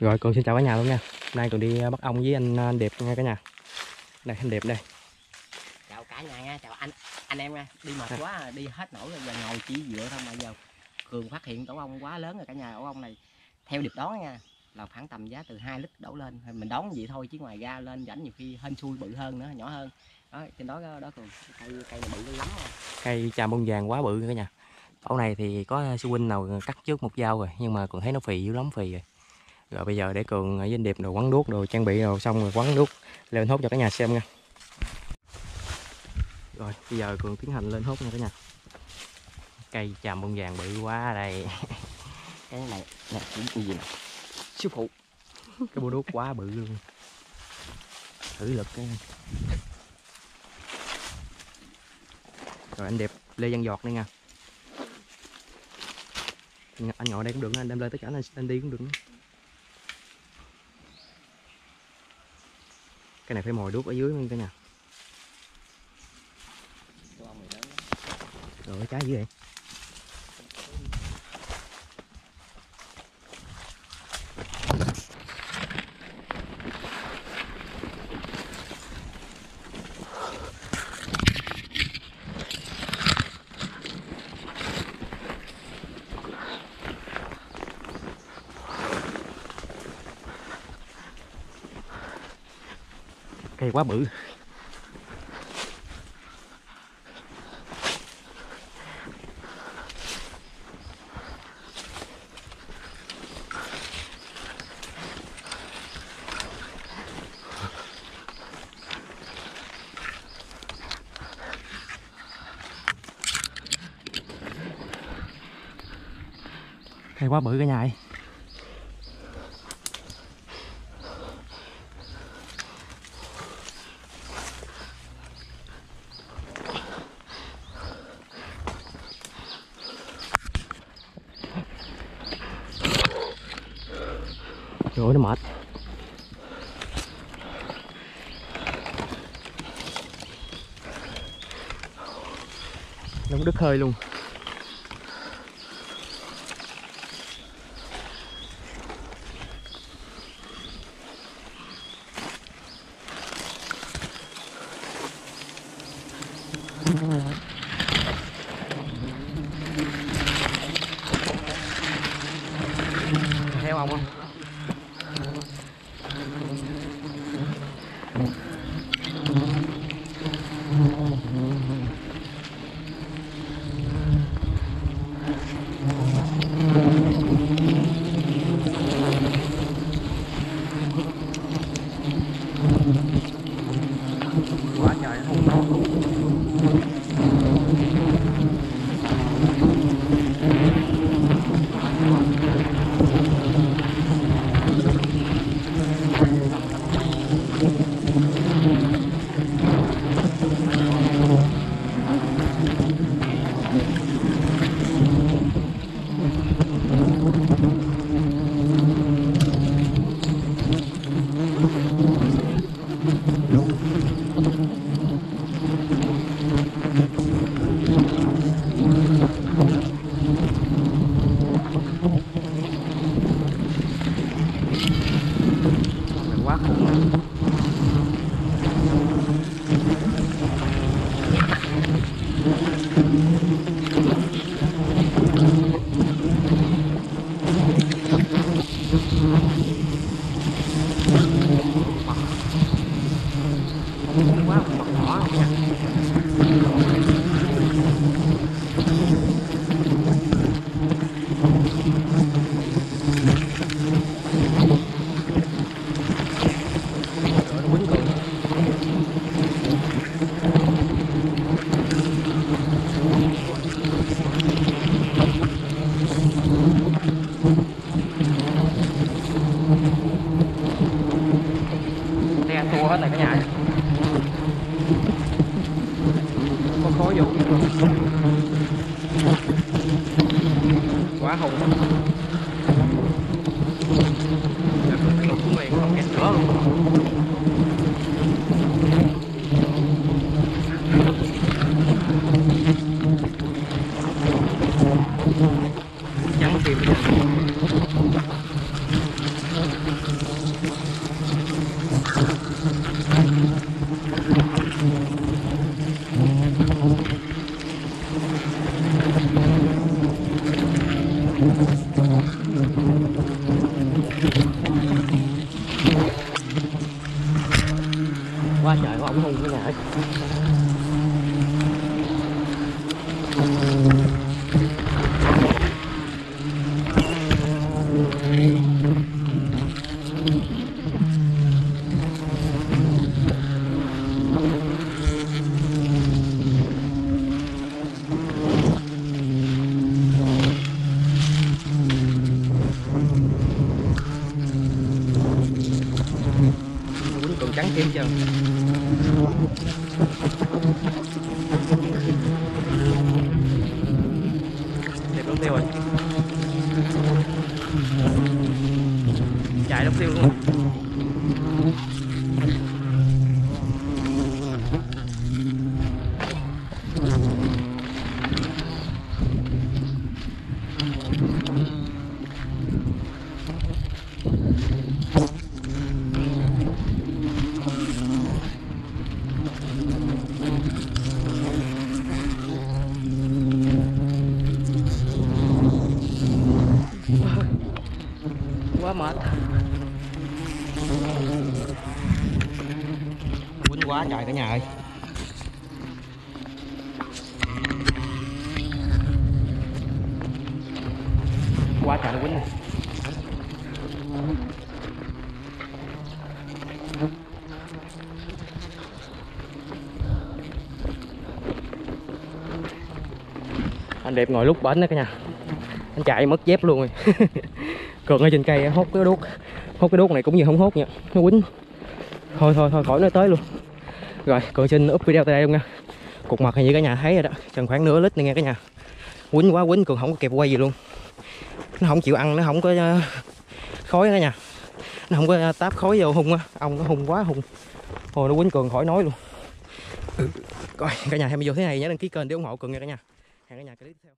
Rồi Cường xin chào cả nhà luôn nha. Hôm nay Cường đi bắt ong với anh anh Điệp nha cả nhà. Đây anh Điệp đây. Chào cả nhà nha chào anh anh em nha. Đi mệt quá đi hết nổi rồi giờ ngồi chỉ dựa thôi mà giờ cường phát hiện tổ ong quá lớn rồi cả nhà. Tổ ong này theo điệp đón nha là khoảng tầm giá từ 2 lít đổ lên. Mình đón vậy thôi chứ ngoài ra lên rảnh nhiều khi hên xui bự hơn nữa nhỏ hơn. Đó trên đó đó cường cây cây này bự lắm rồi. Cây tràm bông vàng quá bự cả nhà. Tổ này thì có sư huynh nào cắt trước một dao rồi Nhưng mà Cường thấy nó phì dữ lắm phì rồi Rồi bây giờ để Cường với anh Điệp đồ quắn đuốc đồ trang bị đồ xong rồi quắn đuốc lên hốt cho cả nhà xem nha. Rồi bây giờ Cường tiến hành lên hốt nha cả nhà. Cây tràm bông vàng bự quá đây. Cái này nè cái gì nè? Sư phụ. Cái bô đuốc quá bự luôn. Thử lực cái Rồi anh Điệp lê văn giọt đây nha. Anh ngồi đây cũng được anh đem lên tất cả anh, anh đi cũng được cái này phải mồi đuốc ở dưới luôn cả nhà rồi trái gì vậy. Cây quá bự. Cây quá bự cả nhà ơi. Rồi nó mệt. Nó đứt hơi luôn. Theo khó dùng. Quá hùng. Trời ông ổng hung cái nhà ấy quýnh còn trắng thêm chưa? Đẹp lắm tiêu rồi chạy lắm tiêu luôn. Quá mệt. Quýnh quá trời cả nhà ơi. Quá trời quýnh này. Anh đẹp ngồi lúc bến đó cả nhà. Anh chạy mất dép luôn rồi. cường ở trên cây hốt cái đuốc. Hốt cái đuốc này cũng như không hốt nha. Nó quýnh. Thôi thôi thôi, khỏi nói tới luôn. Rồi, cường xin up video tại đây luôn nha. Cục mặt như cả nhà thấy rồi đó. Chừng khoảng nửa lít này nghe cả nhà. Quýnh quá, quýnh, cường không có kịp quay gì luôn. Nó không chịu ăn, nó không có ờ, khói cả nhà nó không có ờ, táp khói vô hung á. Ông nó hung quá, hung. Hồi nó quýnh cường khỏi nói luôn. Ừ, coi cả nhà xem vô thế này nhớ đăng ký kênh để ủng hộ cường nha cả nhà. Hẹn cả nhà clip tiếp theo.